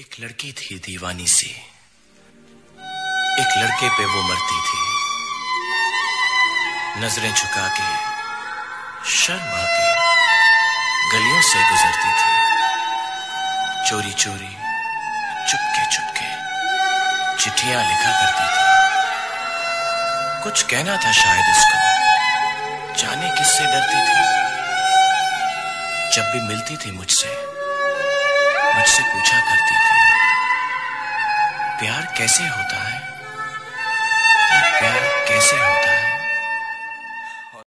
एक लड़की थी दीवानी सी। एक लड़के पे वो मरती थी। नज़रें झुका के, शर्मा के गलियों से गुजरती थी। चोरी चोरी चुपके चुपके चिट्ठियाँ लिखा करती थी। कुछ कहना था शायद उसको। जाने किससे डरती थी। जब भी मिलती थी मुझसे मुझसे पूछा करती प्यार कैसे होता है?